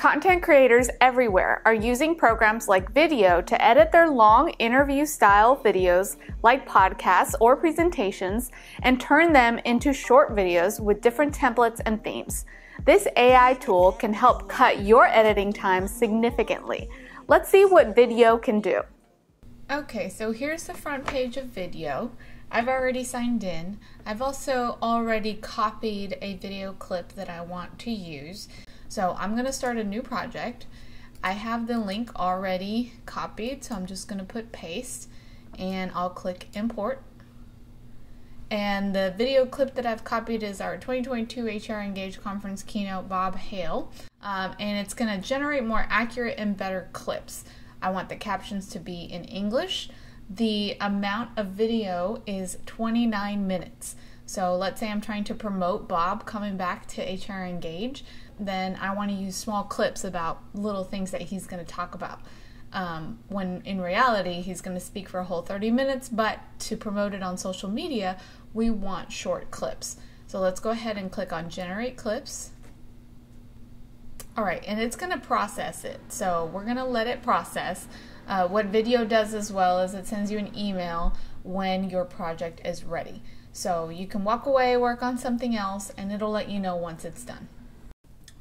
Content creators everywhere are using programs like Vidyo to edit their long interview style videos like podcasts or presentations and turn them into short videos with different templates and themes. This AI tool can help cut your editing time significantly. Let's see what Vidyo can do. Okay, so here's the front page of Vidyo. I've already signed in. I've also already copied a video clip that I want to use. So I'm going to start a new project. I have the link already copied, so I'm just going to put paste and I'll click import. And the video clip that I've copied is our 2022 HR Engage Conference keynote, Bob Hale. Um, and it's going to generate more accurate and better clips. I want the captions to be in English. The amount of video is 29 minutes. So let's say I'm trying to promote Bob coming back to HR Engage then I want to use small clips about little things that he's going to talk about. Um, when in reality, he's going to speak for a whole 30 minutes, but to promote it on social media, we want short clips. So let's go ahead and click on Generate Clips. All right, and it's going to process it. So we're going to let it process. Uh, what Vidyo does as well is it sends you an email when your project is ready. So you can walk away, work on something else, and it'll let you know once it's done.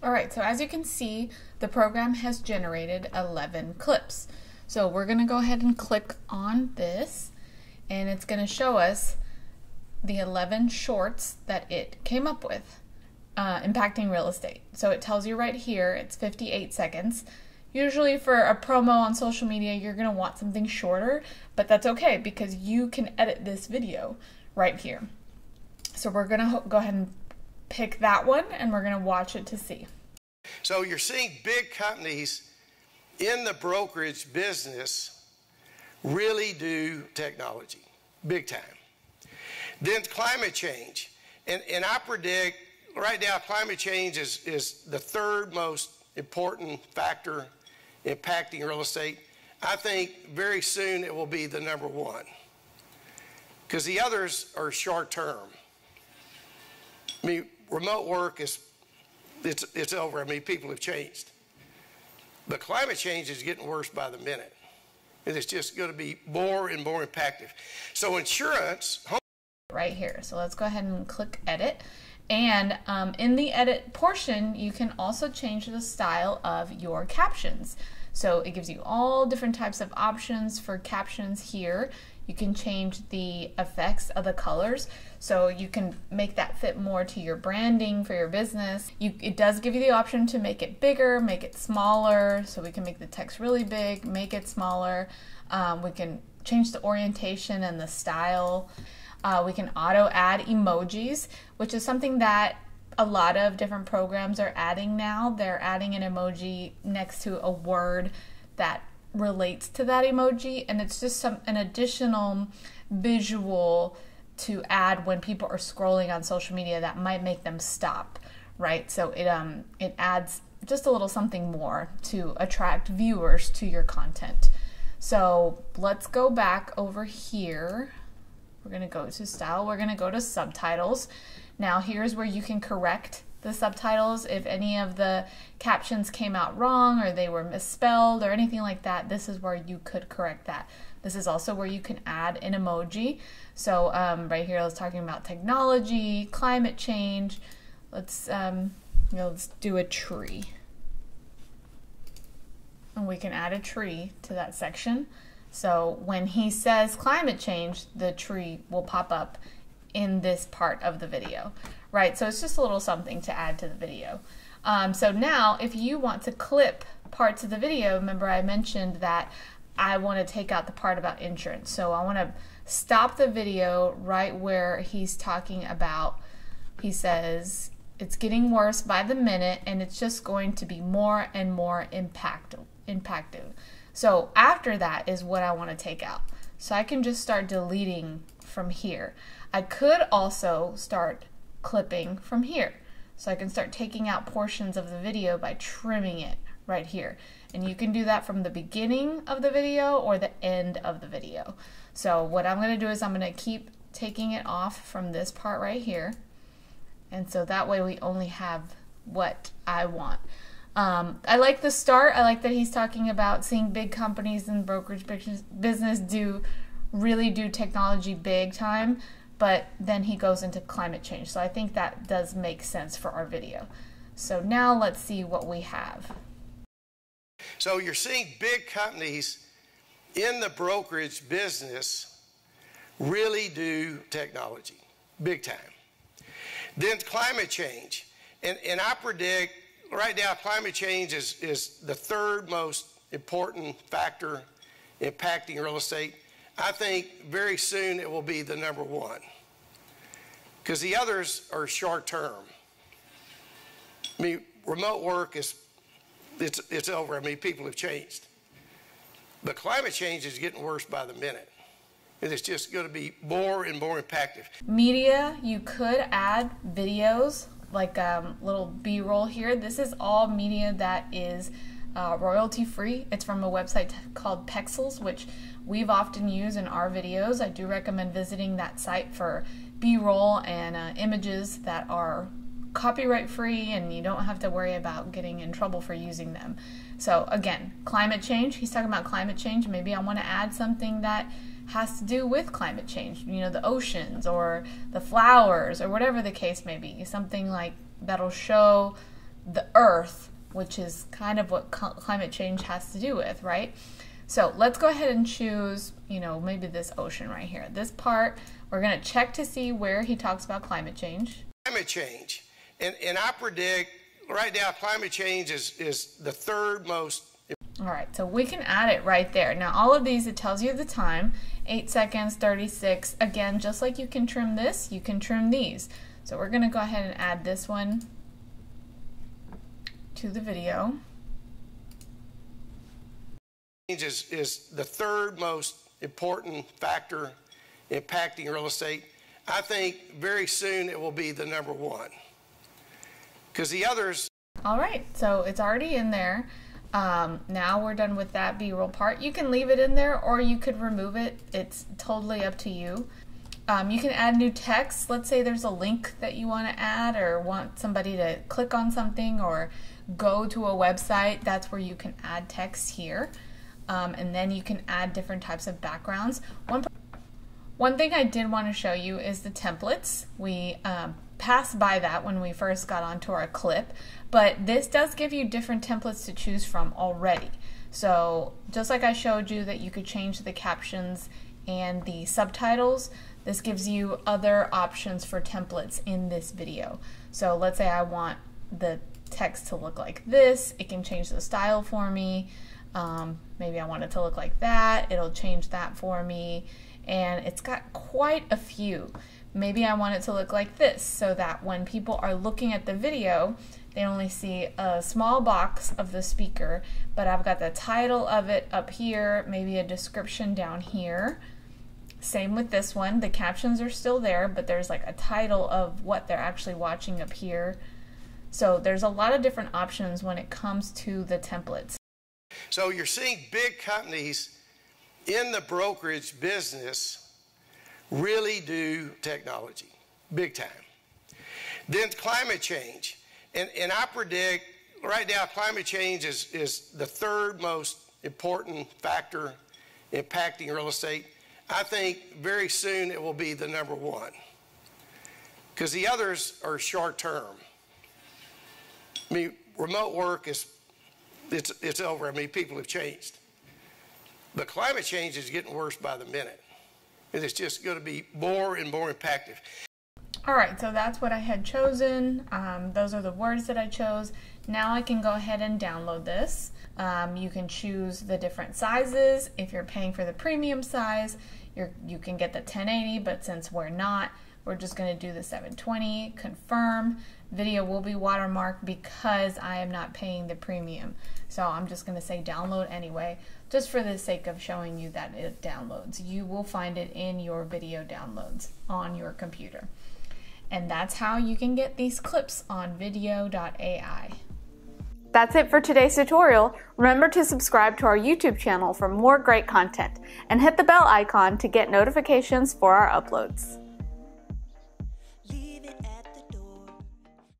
Alright, so as you can see, the program has generated 11 clips. So we're to go ahead and click on this, and it's to show us the 11 shorts that it came up with uh, impacting real estate. So it tells you right here, it's 58 seconds. Usually for a promo on social media, you're to want something shorter, but that's okay because you can edit this video right here. So we're going to go ahead and pick that one and we're going to watch it to see. So you're seeing big companies in the brokerage business really do technology, big time. Then climate change. And, and I predict right now climate change is, is the third most important factor impacting real estate. I think very soon it will be the number one because the others are short term. I mean, remote work is it's, it's over. I mean, people have changed. But climate change is getting worse by the minute. And it's just going to be more and more impactful. So insurance. Right here. So let's go ahead and click edit. And um, in the edit portion, you can also change the style of your captions. So it gives you all different types of options for captions here. You can change the effects of the colors so you can make that fit more to your branding for your business. You, it does give you the option to make it bigger, make it smaller, so we can make the text really big, make it smaller. Um, we can change the orientation and the style. Uh, we can auto add emojis, which is something that a lot of different programs are adding now. They're adding an emoji next to a word that relates to that emoji and it's just some an additional visual to add when people are scrolling on social media that might make them stop right? So it um it adds just a little something more to attract viewers to your content. So let's go back over here. We're going to go to style. We're going to go to subtitles now here's where you can correct the subtitles. If any of the captions came out wrong or they were misspelled or anything like that, this is where you could correct that. This is also where you can add an emoji. So um, right here, I was talking about technology, climate change. Let's um, you know, let's do a tree, and we can add a tree to that section. So when he says climate change, the tree will pop up in this part of the video right? So it's just a little something to add to the video. Um, so now if you want to clip parts of the video, remember I mentioned that I want to take out the part about insurance. So I want to stop the video right where he's talking about, he says, it's getting worse by the minute and it's just going to be more and more impact, impactive. So after that is what I want to take out. So I can just start deleting from here. I could also start clipping from here. So I can start taking out portions of the video by trimming it right here. And you can do that from the beginning of the video or the end of the video. So what I'm going to do is I'm going to keep taking it off from this part right here. And so that way we only have what I want. Um, I like the start. I like that he's talking about seeing big companies in brokerage business do really do technology big time, but then he goes into climate change. So I think that does make sense for our video. So now let's see what we have. So you're seeing big companies in the brokerage business really do technology big time. Then climate change. And, and I predict right now climate change is, is the third most important factor impacting real estate. I think very soon it will be the number one because the others are short term. I mean, remote work is it's, it's over. I mean, people have changed. But climate change is getting worse by the minute. And it's just going to be more and more impactful. Media, you could add videos, like um, little B roll here. This is all media that is uh, royalty free. It's from a website called Pexels, which we've often used in our videos. I do recommend visiting that site for B roll and uh, images that are copyright free and you don't have to worry about getting in trouble for using them. So, again, climate change. He's talking about climate change. Maybe I want to add something that has to do with climate change, you know, the oceans or the flowers or whatever the case may be. Something like that'll show the earth, which is kind of what climate change has to do with, right? So let's go ahead and choose, you know, maybe this ocean right here. This part, we're going to check to see where he talks about climate change. Climate change. And, and I predict right now climate change is, is the third most all right, so we can add it right there. Now, all of these, it tells you the time, 8 seconds, 36. Again, just like you can trim this, you can trim these. So we're going to go ahead and add this one to the video. Is, is the third most important factor impacting real estate. I think very soon it will be the number one. Because the others. All right, so it's already in there. Um, now we're done with that B-roll part. You can leave it in there or you could remove it. It's totally up to you. Um, you can add new text. Let's say there's a link that you want to add or want somebody to click on something or go to a website. That's where you can add text here. Um, and then you can add different types of backgrounds. One, one thing I did want to show you is the templates. We um, passed by that when we first got onto our clip, but this does give you different templates to choose from already. So just like I showed you that you could change the captions and the subtitles, this gives you other options for templates in this video. So let's say I want the text to look like this, it can change the style for me. Um, maybe I want it to look like that, it'll change that for me. And it's got quite a few. Maybe I want it to look like this so that when people are looking at the video, they only see a small box of the speaker, but I've got the title of it up here, maybe a description down here. Same with this one. The captions are still there, but there's like a title of what they're actually watching up here. So there's a lot of different options when it comes to the templates. So you're seeing big companies in the brokerage business really do technology, big time. Then climate change. And, and I predict right now climate change is, is the third most important factor impacting real estate. I think very soon it will be the number one because the others are short term. I mean, remote work is it's, it's over. I mean, people have changed. But climate change is getting worse by the minute. And it's just going to be more and more impactful. All right, so that's what I had chosen. Um, those are the words that I chose. Now I can go ahead and download this. Um, you can choose the different sizes. If you're paying for the premium size, you can get the 1080, but since we're not, we're just going to do the 720. Confirm. Video will be watermarked because I am not paying the premium. So I'm just going to say download anyway, just for the sake of showing you that it downloads. You will find it in your video downloads on your computer. And that's how you can get these clips on Vidyo.ai. That's it for today's tutorial. Remember to subscribe to our YouTube channel for more great content and hit the bell icon to get notifications for our uploads.